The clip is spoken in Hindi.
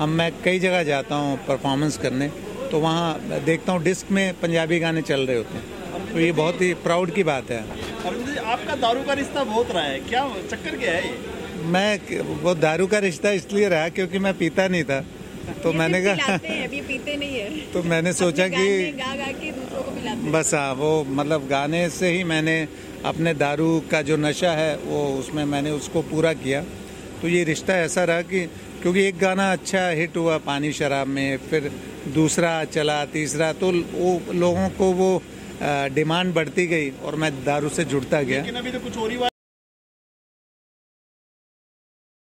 हम मैं कई जगह जाता हूँ परफॉर्मेंस करने तो वहाँ देखता हूँ डिस्क में पंजाबी गाने चल रहे होते हैं। तो ये बहुत ही प्राउड की बात है। आपका दारू का रिश्ता बहुत रहा है। क्या चक्कर क्या है ये? मैं वो दारू का रिश्ता इसलिए रहा क्योंकि मैं पीता नहीं था। तो मैंने कहा अभी पीते नहीं है। तो मैंने सोचा कि गा गा के दूसरों को पिलाते। बस हाँ वो मतलब गाने से ही मैंने अपने दारू का जो नशा है वो उसमें मैंने उसको पूरा किया। तो ये रिश्ता ऐसा रहा कि क्योंकि एक गाना अच्छा हिट हुआ पानी शराब में, फिर दूसरा चला, तीसरा तो वो लोगों को वो डिमांड बढ़ती गई और मैं दारू से जुड़ता गया। लेकिन अभी तो कुछ और ही